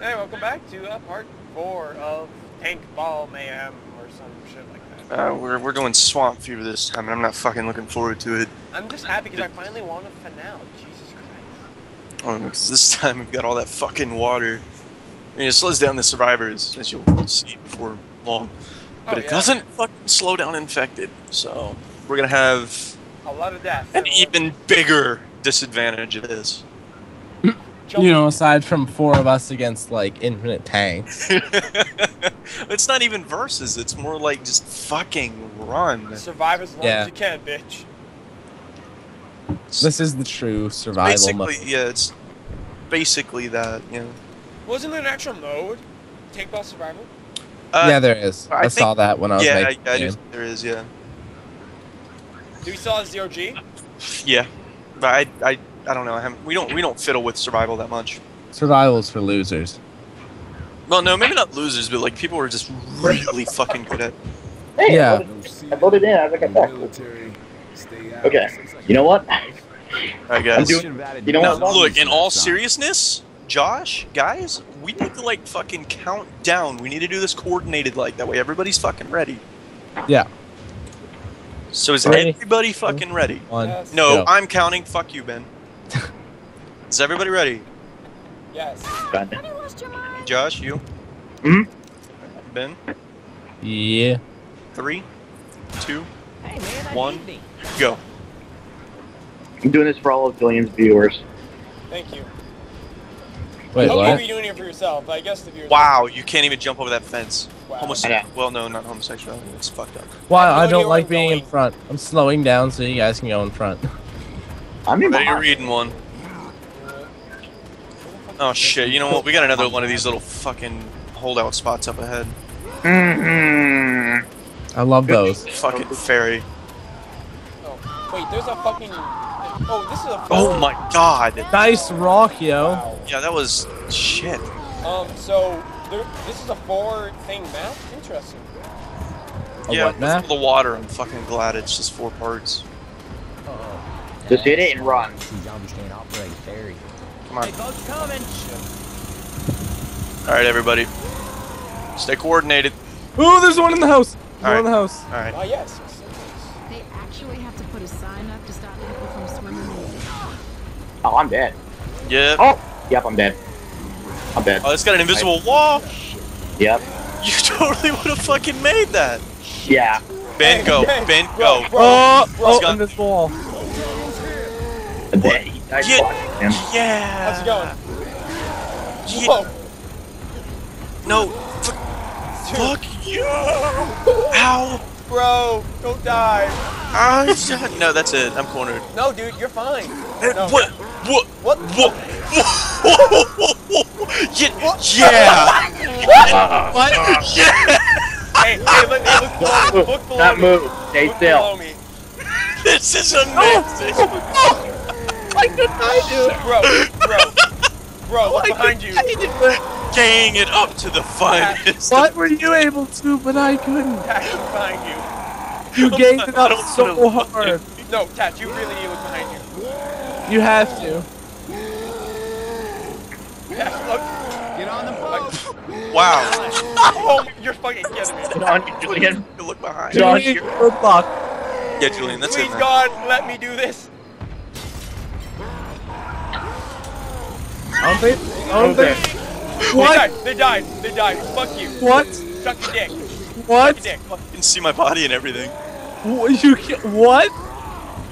Hey, welcome back to uh, part four of Tank Ball Mayhem or some shit like that. Uh, we're, we're doing Swamp Fever this time, and I'm not fucking looking forward to it. I'm just happy because I finally won a finale. Jesus Christ. Oh, because this time we've got all that fucking water. I mean, it slows down the survivors, as you'll see before long. But Oh, it yeah. doesn't fucking slow down infected. So we're gonna have A lot of death. an even bigger disadvantage of this. Jump- You know, aside from four of us against like infinite tanks. it's not even versus. It's more like just fucking run. Survive as long Yeah. as you can, bitch. This is the true survival basically, mode. yeah, it's basically that. You know. Wasn't there an actual mode? Tank Ball Survival? Uh, yeah, there is. I I, saw think- that when I was yeah, making yeah, I the do- game. there is. Yeah, Do we still have Zero G? yeah, but I, I, I don't know. I haven't, we don't, we don't fiddle with survival that much. Survival's for losers. Well, no, maybe not losers, but like people who are just really fucking good at. Hey, Yeah. I, voted, I in. I was like, I'm back. Okay. You know what? I I'm guess. doing. You know Now, what? look, in all seriousness, Josh, guys, we need to like fucking count down. We need to do this coordinated, like that way everybody's fucking ready. Yeah. So is Ready. everybody fucking ready? One. Yes. No, Go. I'm counting. Fuck you, Ben. Is everybody ready? Yes. Done. Josh, you. Mhm. Ben. Yeah. Three, two, one, go. I'm doing this for all of Billions viewers. Thank you. Wait, what? maybe you're doing it for yourself. I guess the viewers. Wow, you can't even jump over that fence. Wow. Homose- I know. well, no, not homosexuality. It's fucked up. Why? I I don't like I'm being in front. I'm slowing down so you guys can go in front. I'm in Bet you're reading one. Oh shit! You know what? We got another one of these little fucking holdout spots up ahead. Mhm. I love those. Fucking ferry. Oh, wait, there's a fucking. Oh, this is a. Oh my god! Nice rock, yo. Wow. Yeah, that was shit. Um, so there, this is a four thing map. Interesting. A yeah, what map? the water. I'm fucking glad it's just four parts. Just hit it and run. Come on. All right, everybody. Stay coordinated. Ooh, there's one in the house. There's one Alright. in the house. All right. Ah, yes. yes, yes. They actually have to put a sign up to stop people from swimming Oh, I'm dead. Yeah. Oh, yep, I'm dead. I'm dead. Oh, it's got an invisible wall. Yep. You totally would have fucking made that. Yeah. Ben, go. hey, Ben, bro, go. bro. Oh, oh, got- in this wall. I'm dead. Nice Get- block, man. Yeah. How's it going? Yeah. Whoa. No. F- fuck you. Ow. Bro, don't die. Ah, no, that's it. I'm cornered. No, dude, you're fine. Eh, No. What? What? What? What? yeah. Yeah. What? Yeah. Hey, hey, look, hey, look below, Don't move. look below Not me. move. Stay Look still. below me. This is amazing. I could I do it. Bro, bro, bro, look behind you. Gang it up to the finest. What were you able to, but I couldn't? Tat, look behind you. You gave it up so wanna- hard. No, Tat, you really need to look behind you. You have to. Tat, look. Get on the boat. Wow. Oh, you're fucking kidding me. Get on, Julian. You look behind. John, Julian, you're- good luck. Yeah, Julian, that's Please, it. man. God, let me do this. I don't think. I don't Okay. think. They What? died. They died. They died. Fuck you. What? Suck your dick. What? Suck your dick. You can see my body and everything. Wh- You ki- what?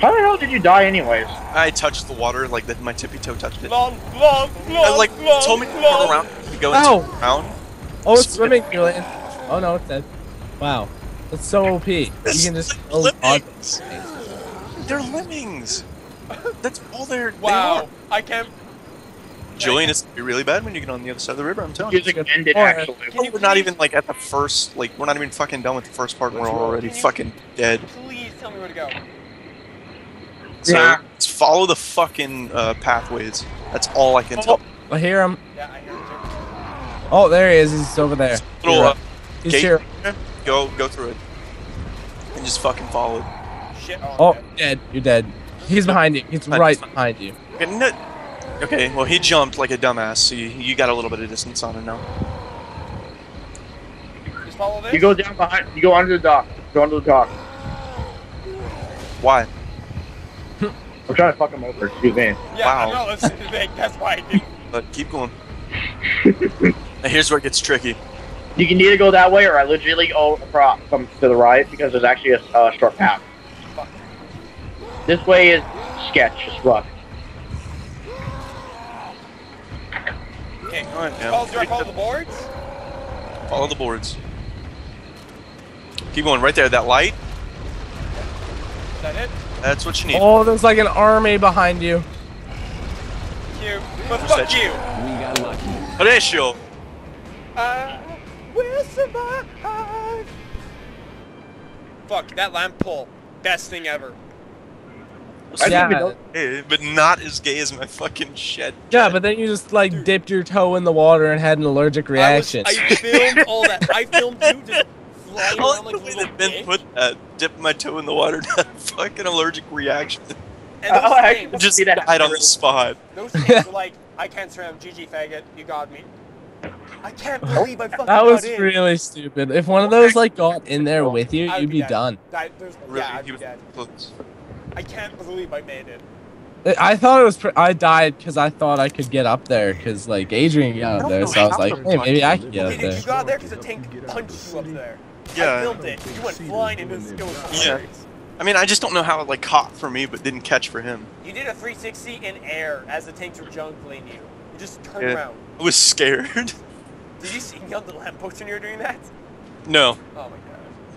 How the hell did you die, anyways? I touched the water, like that. My tippy toe touched it. Long, long, long, I, like long, told me to turn around to go Ow. into round. Oh, it's swimming, Julian. Oh no, it's dead. Wow, that's so OP. You can just. like lemmings. They're lemmings. That's all they're. Wow. I can't. They are. Julian, it's gonna be really bad when you get on the other side of the river. I'm telling you. Music ended, point. actually. Can you We're not even like at the first. Like we're not even fucking done with the first part, and we're already you- fucking dead. Please tell me where to go. So Yeah. just follow the fucking uh, pathways. That's all I can tell. I hear him. Yeah, I hear it Oh, there he is. He's over there. Little uh. He's gate. here. Go go through it, and just fucking follow it. Shit. Oh, Oh, dead. dead. You're dead. He's behind you. He's right behind you. Okay, no, Okay, well he jumped like a dumbass, so you, you got a little bit of distance on him now. Just follow this. You go down behind. You go under the dock. Go under the dock. Why? I'm trying to fuck him over. Excuse me. Yeah, Wow. I know. That's, the thing, that's why I did. But keep going. now here's where it gets tricky. You can either go that way or I legitimately go across from to the right because there's actually a uh, short path. Fuck. This way is sketch. It's rough. Okay. Alright, Follow, do I yeah. follow the boards? Follow the boards. Keep going right there. That light. Is that it? That's what you need. Oh, there's like an army behind you. Cute. But Who's fuck that? you. We got lucky. Horatio. I will survive. Fuck, that lamp pull. Best thing ever. I Yeah. didn't even know- but not as gay as my fucking shed. Yeah, but then you just like dipped your toe in the water and had an allergic reaction. I, was, I filmed all that. I filmed you just flying I around like like the a way little that Ben bitch. put that. Dipped my toe in the water. That fucking allergic reaction. And those Oh, I things, Just See that died on the spot. those things were like, I can't swim. GG faggot. You got me. I can't believe I fucking that was got in. really stupid. If one of those like got in there with you, I'd you'd be dead. done. I, there's, Really, yeah, I'd be dead. close. I can't believe I made it. I thought it was. Pre- I died because I thought I could get up there because like Adrian got up there, so I was like, hey, maybe I can get up dude, there. you got there because the tank punched you up there. I Yeah. filmed it. You went flying into the skill. Yeah. I mean, I just don't know how it like caught for me, but didn't catch for him. You did a 360 in air as the tanks were juggling you. You just turned Yeah. around. I was scared. Did you see me on the lamppost when you were doing that? no, Oh my god.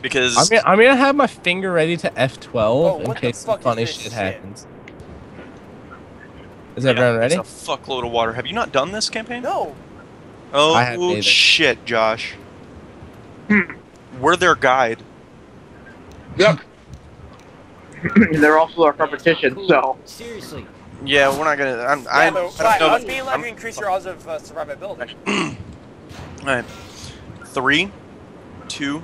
Because I'm gonna, I'm gonna have my finger ready to F12 Oh, in case some funny shit shit? happens. Is Yeah, everyone ready? It's a fuckload of water. Have you not done this campaign? No. Oh I haven't either. shit, Josh. We're their guide. Yep. They're also our competition, so Seriously. Yeah, we're not gonna. I'm, Yeah, I, but I right, don't know. us being allowed to increase your odds of uh, survivability. Alright. Three, two,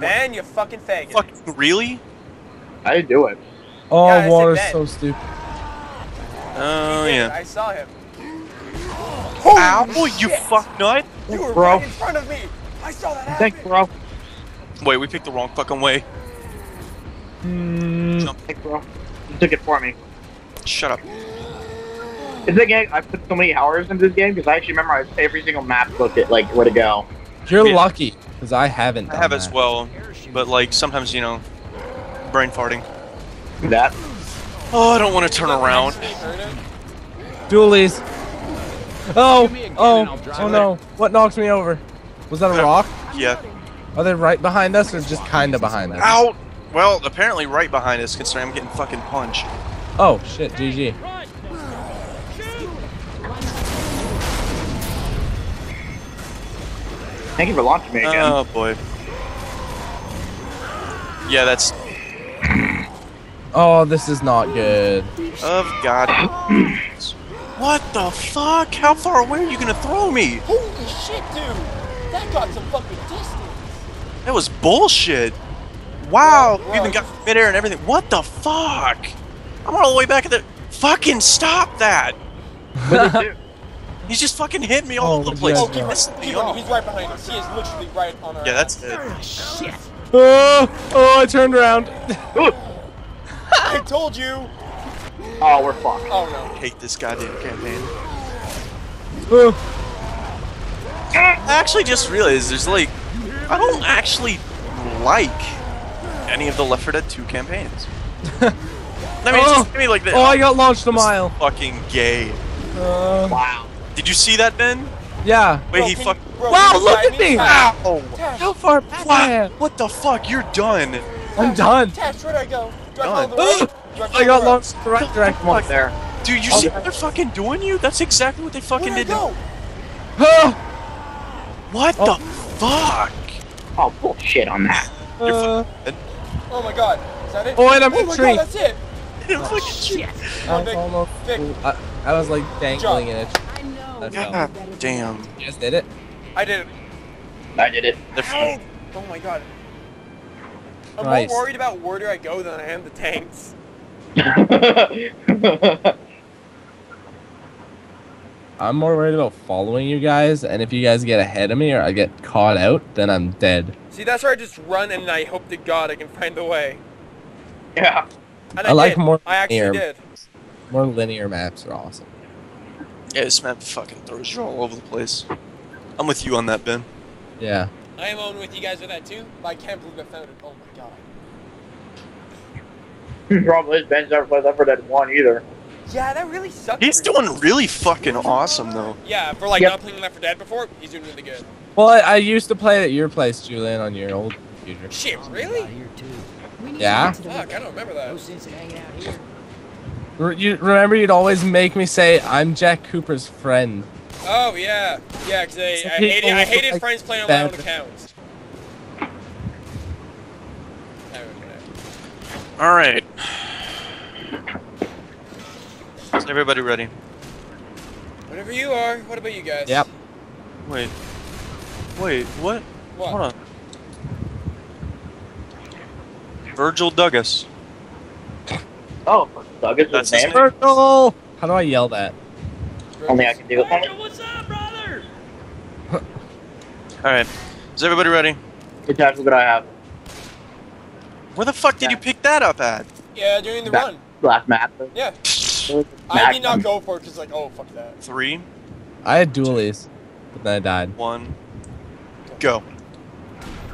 Man, you fucking faggot. fucking really? I didn't do it. Oh, Yeah, I said water's so stupid. Oh He did, yeah. I saw him. Ow, you fuck nut! You were Bro. right in front of me. I saw that happen. Thanks, bro. Wait, we picked the wrong fucking way. Hmm. Thanks, bro. You took it for me. Shut up. It's a game. I put so many hours into this game because I actually memorized every single map book. It like where to go. You're Yeah. lucky because I haven't. I have that. as well, but like sometimes you know, brain farting. That. Oh, I don't want to turn around. Actually. Dualies. Oh, me a gun and oh, oh no! What knocks me over? Was that a uh, rock? Yeah. Are they right behind us or just kind of behind us? Out. Well, apparently right behind us, considering I'm getting fucking punched. Oh shit! GG. Thank you for launching me again. Oh boy. Yeah, that's Oh, this is not good. of God. what the fuck? How far away are you gonna throw me? Holy shit, dude. That got some fucking distance. That was bullshit. Wow, Bro, we even bro. got midair and everything. What the fuck? I'm all the way back at the. Fucking stop that! What did it do? He's just fucking hitting me all Oh, over the place. yeah. Oh, He's keep, me keep running. off. He's right behind us. He is literally right on our Yeah, that's it. Shit. Oh, oh! I turned around. I told you. Oh, we're fucked. Oh no. I hate this goddamn campaign. Oh, I actually just realized there's like. I don't actually like any of the Left 4 Dead 2 campaigns. I mean, it's just Oh. give me like this. oh! I got launched a mile. fucking gay. Uh, Wow. Did you see that, Ben? yeah. Wait, Bro, he can fuck. Wow, look at me. Tash, Ow! How far back What the fuck? You're done. I'm done. Tash, where'd I go? Do I Done. follow the road? Do I got the road? launched the right direction. Come there. Dude, you Oh. see what they're fucking doing you? That's exactly what they fucking Where'd did. go? Oh, What Oh. the fuck? Oh, bullshit on that. uh, Oh my god. Is that it? Oh, and I'm oh in my the tree. god, that's it. Fucking Shit. I almost. I, I was like dangling in it. I know. That's. God better damn. me. You guys did it. I did it. I did it. They're Oh my god. I'm Nice. more worried about where do I go than I am the tanks. I'm more worried about following you guys, and if you guys get ahead of me or I get caught out, then I'm dead. See, that's where I just run and I hope to God I can find the way. Yeah. And I like did. more I actually linear. did. More linear maps are awesome. Yeah, this map fucking throws you all over the place. I'm with you on that, Ben. Yeah. I am on with you guys with that too, but I can't believe I found it. Oh my God. Problem is, Ben's never played Left 4 Dead 1 either. Yeah, that really sucks. He's for- doing really fucking awesome though. Yeah, for like Yep. not playing Left 4 Dead before, he's doing really good. Well, I, I used to play at your place, Julian, on your old computer. Shit, really? Yeah? to get to the Fuck, I don't remember that. Re- you remember you'd always make me say, "I'm Jak Cooper's friend." Oh yeah, yeah. Cause I, I hated, I hated like friends playing on my own accounts. I remember that. All right. Is everybody ready? Whatever you are. What about you guys? Yep. Wait. Wait. What? What? Hold on. Virgil Douglas. Oh, Doug is That's his his name. name. Virgil! How do I yell that? Only I can do it. What's up, brother? All right. Is everybody ready? What tackle what I have? Where the fuck did you pick that up at? Yeah, during the That- run. Last map. Yeah. I Mac- did not go for it because like, oh fuck that. Three, I had dualies, but then I died. one, go.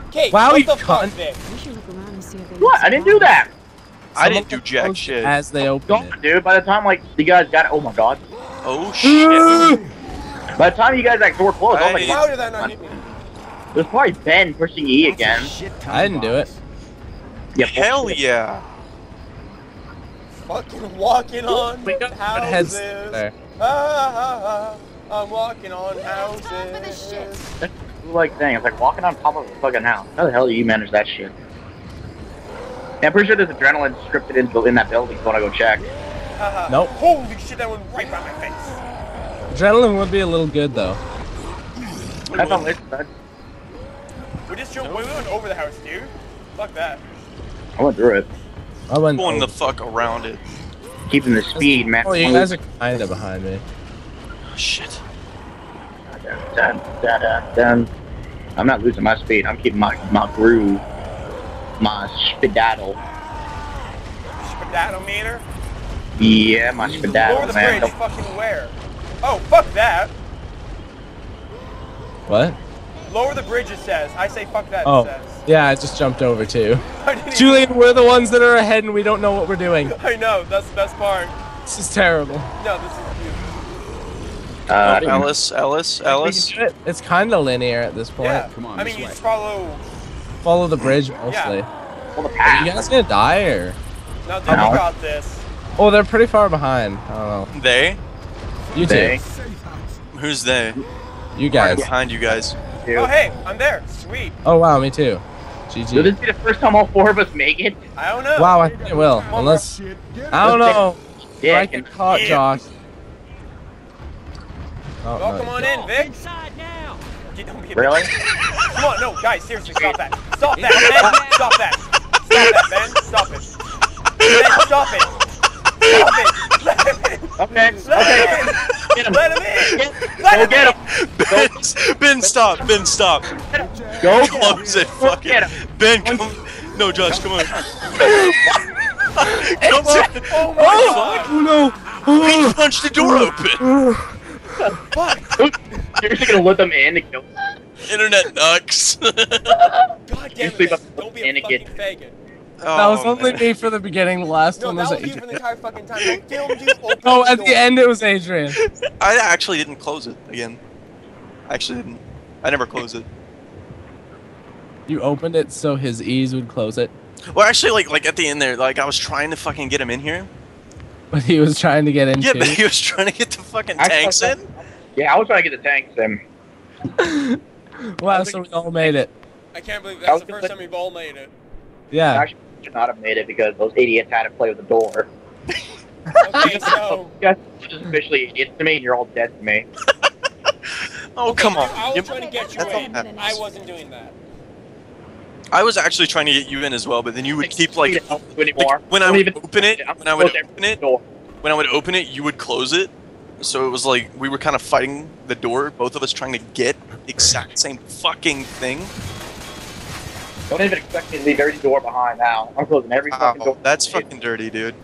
Okay. Wow, what you the fuck, cunt. Vic? We should look around and see if What? I didn't do that. I didn't of do jack shit. As they open Don't, it. dude. By the time like you guys got, oh my god. Oh shit. By the time you guys like door closed, I was like, I- How did that not hit me? it was probably Ben pushing E again. I didn't do it. Yeah, Hell yeah. Fucking walking on We got heads houses. there. Ah, ah, ah, I'm walking on Time for the shit. houses. Like thing. It's like walking on top of a fucking house. How the hell do you manage that shit? Yeah, I'm pretty sure there's adrenaline scripted in, in that building. So I want to go check. Haha. Nope. Holy shit, that went right by my face. Adrenaline would be a little good though. That's all it's that. We just jumped, we went over the house, dude. Fuck that. I went through it. I went. Going the fuck around it. Keeping the speed, man. Oh, you guys are kind of behind me. Oh, shit. Dun, dun, dun, dun. I'm not losing my speed. I'm keeping my, my groove. My spidaddle. Spadadometer? Yeah, my Lower spidaddle, the man. bridge, fucking where? Oh, fuck that. What? Lower the bridge, it says. I say fuck that, Oh, it says. yeah, I just jumped over too. I Julian, we're the ones that are ahead and we don't know what we're doing. I know, that's the best part. This is terrible. No, this is beautiful. Uh, Ellis, Ellis, Ellis. We can do it. It's kind of linear at this point. Yeah, Come on, I mean, you just follow... Follow the bridge mostly. Well, the Are you guys gonna die or? Now, dude, No. we got this. Oh, they're pretty far behind. I don't know. They? You They- two. Who's they? You Right guys. behind you guys. Dude. Oh, hey, I'm there. Sweet. Oh wow, me too. GG. Will GG. this be the first time all four of us make it? I don't know. Wow, I think it will. Unless I don't know. Yeah, I get caught, Josh. Oh, Well, no. come on in, Vic. You don't be Really? Come on, no, guys, seriously, stop that. Stop that, Ben. Stop that. Stop that, Ben. Stop it. Ben, stop it. Stop it. Let him in. Okay, Let okay. him in. Get him. Let him in. Get- Let Go him get him. Ben, Ben, stop. Ben, stop. Go Close it. Fuck it. Ben, come. No, Josh, come on. come on. Oh my god. Oh He punched the door open. You're just gonna let them in and kill Internet nuts. God damn it, sleep Ben. up Don't be a fucking get- faggot. no! That was Oh, only man. me for the beginning. The last No, one that was was you for the entire fucking time. I filmed you open Oh, the at door. the end it was Adrian. I actually didn't close it again. I actually didn't. I never closed it. You opened it so his ease would close it, Well, actually, like like at the end there, like I was trying to fucking get him in here. but he was trying to get in. Yeah, but he was trying to get the fucking I tanks in. Yeah, I was trying to get the tanks in. wow, so we all made it. I can't believe that's the first say- time we've all made it. Yeah. Actually, we should not have made it because those idiots had to play with the door. Okay, so. You guys are just officially idiots to me, and you're all dead to me. Oh come on! I was trying to get you in. I wasn't doing that. I was actually trying to get you in as well, but then you would keep like, Don't like when I would open it, when I would open it, when I would open it, you would close it, so it was like we were kind of fighting the door, both of us trying to get the exact same fucking thing. Don't even expect me to leave every door behind now. I'm closing every fucking door. that's fucking dirty, dude.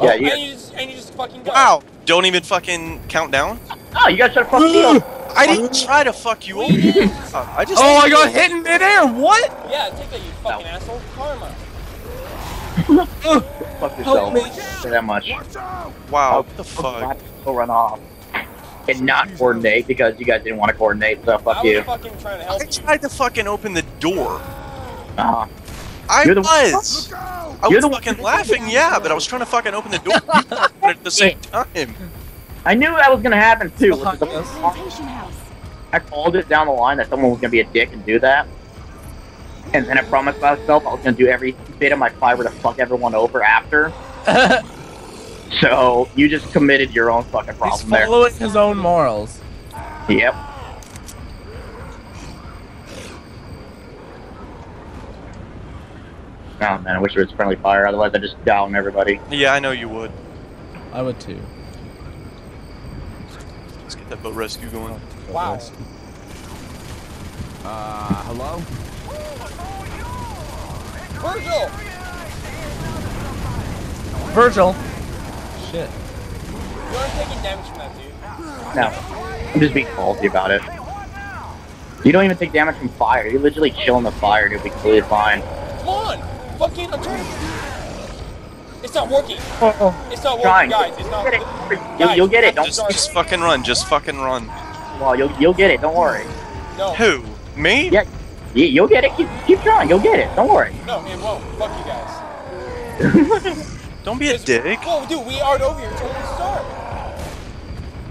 Yeah, and you. you just and you just fucking go. Wow. Don't even fucking count down. Oh, you guys should have fucking deal. I didn't try to fuck you We over. Uh, I just. Oh, I got hit in midair. What? Yeah, take that, you fucking asshole. Karma. Fuck yourself. me. Say that much. Wow. What the fuck? Go run off. And not coordinate because you guys didn't want to coordinate, so I fuck was you. fucking trying to I help you. tried to fucking open the door. Uh-huh. I You're the- was. I You're was the- fucking laughing, yeah, but I was trying to fucking open the door at the same time. I knew that was gonna happen too. which is the- I called it down the line that someone was gonna be a dick and do that. And then I promised myself I was gonna do every bit of my fiber to fuck everyone over after. So you just committed your own fucking He's problem there. following his own morals. Yep. Oh man, I wish it was friendly fire. Otherwise, I'd just down everybody. Yeah, I know you would. I would too. Let's get that boat rescue going. Wow. Uh, hello? Virgil! Virgil. Shit. You aren't taking damage from that, dude. No, I'm just being ballsy about it. You don't even take damage from fire. You're literally chill in the fire. You'll be completely fine. Come on! Fucking, I'm trying to... It's not working. Oh, It's not working, Trying. guys. It's not... Get it. Guys, You'll, you'll get it. Don't. Just, just fucking run. Just fucking run. Well, you'll you'll get it. Don't worry. No, Who? Me? Yeah. You, you'll get it. Keep keep trying. You'll get it. Don't worry. no, it won't. Fuck you guys. Don't be a dick. Whoa, dude, we aren't over here until we start.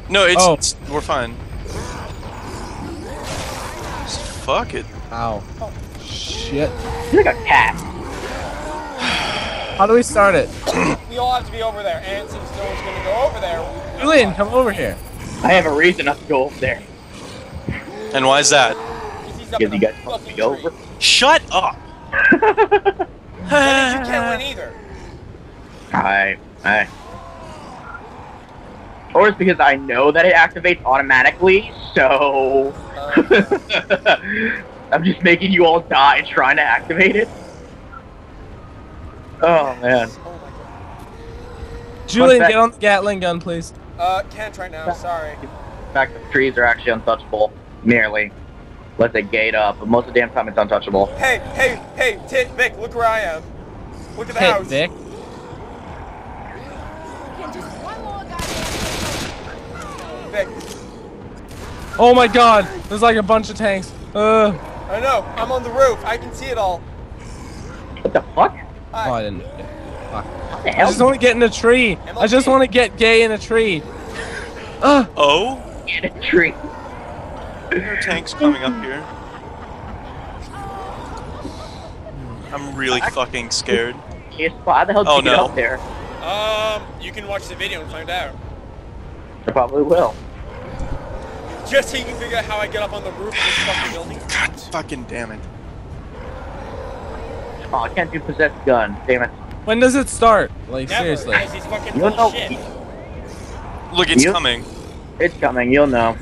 No, it's, Oh. it's we're fine. Just fuck it. ow. Shit. You're like a cat. How do we start it? We all have to be over there, and since no one's gonna go over there, we- Julian, come over here. I have a reason not to go over there. And why is that? Because he's up you a guys fucked fucking me over. tree. Shut up. That means you can't win either. I I. Or it's because I know that it activates automatically, so Uh, I'm just making you all die trying to activate it. Oh man. oh. Julian, get on the Gatling gun, please. Uh, can't right now. Sorry. In fact, the trees are actually untouchable. Nearly. Let the gate up, but most of the damn time it's untouchable. Hey, hey, hey, Tit, Vic, look where I am. Look at the Hit house. Vic. Okay, just one more goddamn. Vic, Oh my god, there's like a bunch of tanks. Uh, I know. I'm on the roof. I can see it all. What the fuck? oh, I didn't. Fuck. What the hell? I hell? just want to get in a tree. I just want to get gay in a tree. Uh, Oh, in a tree. There are tanks coming up here. I'm really fucking scared. Yes, How the hell did Oh, you get no. up there? Um, you can watch the video and find out. I probably will. Just so you can figure out how I get up on the roof of this fucking building. God fucking damn it. Oh, I can't do possessed gun. Damn it. when does it start? Like Never. seriously. Guys, he's fucking You know. shit. Look, it's You- coming. It's coming. You'll know.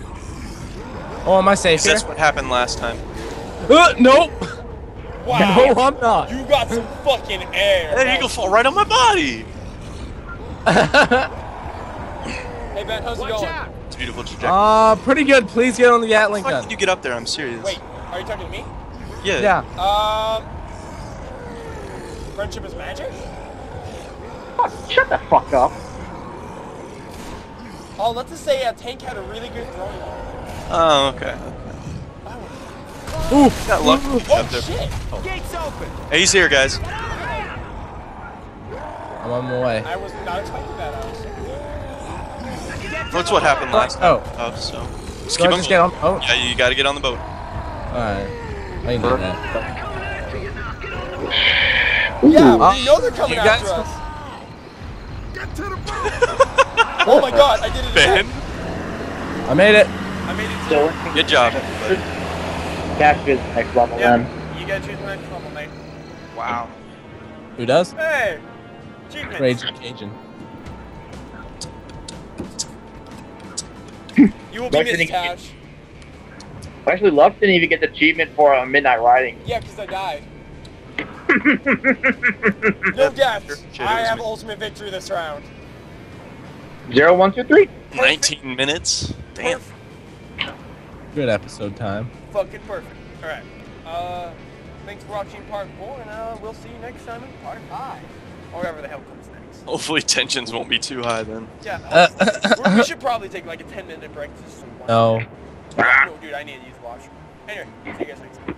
Oh, am I safe here? That's what happened last time. Uh, nope. Wow. No, I'm not. You got some fucking air. That eagle fall right on my body. Hey Ben, how's it going? It's a beautiful trajectory. uh, pretty good. Please get on the How the Gatling gun. did you get up there? I'm serious. Wait, are you talking to me? Yeah. Yeah. Um, friendship is magic. Fuck, shut the fuck up. Oh, let's just say a tank had a really good throwing arm. Oh, okay. Ooh. Got lucky to get Oh up there. shit! Hey, he's here, guys. I'm on my way. I was not expecting that. honestly. That's what happened last Oh. time. Oh, so. Just Do keep I on just get on? Oh, Yeah, you gotta get on the boat. alright. I can do that. Yeah, Uh, we know they're coming you after guys- us. oh my god, I did it Ben, again. I made it. I made it So, too. good job. cash is next level Yeah, then. you gotta choose the next level, mate. Wow. Who does? Hey, achievements. Ragin' Cajun. You will be Luck missed, didn't get- Tash. Actually, Lux didn't even get the achievement for uh, Midnight Riding. Yeah, because I died. No deaths. Shit, I have me. ultimate victory this round. Zero, one, two, three. 19 minutes. Damn. Perfect. Good episode time. Fucking perfect. All right. Uh, thanks for watching part four, and uh, we'll see you next time in part five, or whatever the hell comes next. Hopefully tensions won't be too high then. Yeah. Uh, we- we should probably take like a ten minute break. Just so one- no. No, dude, I need to use the washroom. Anyway, see you guys next time.